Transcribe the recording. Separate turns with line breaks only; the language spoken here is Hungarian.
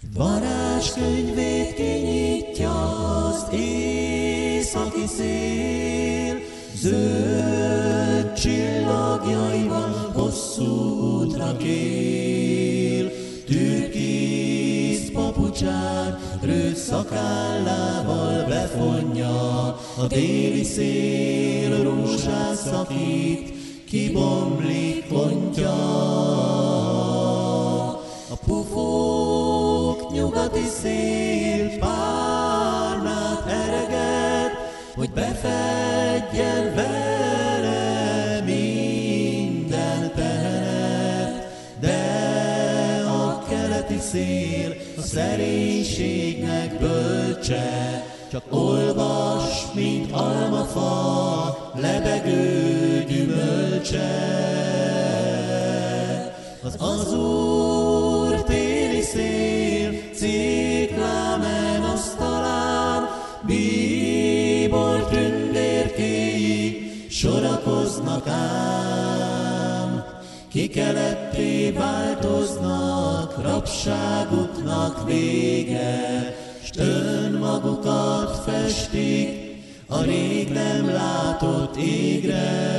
Varázskönyvét kinyitja az északi szél, zöld csillagjaival hosszú útra kél. Türkisz papucsát, rőt szakállával befonja, a téli szél rózsát szakít, kibomlik pontja. A pufók nyugati szél párnát ereget, hogy befedjen vele minden tehet, de a keleti szél a szerénységnek bölcse, csak olvas, mint almafa, lebegő gyümölcse. Az szél, ciklámen asztalán, bíbor tündérkéig sorakoznak ám. Kikeletté változnak, rabságuknak vége, s önmagukat festik a rég nem látott égre.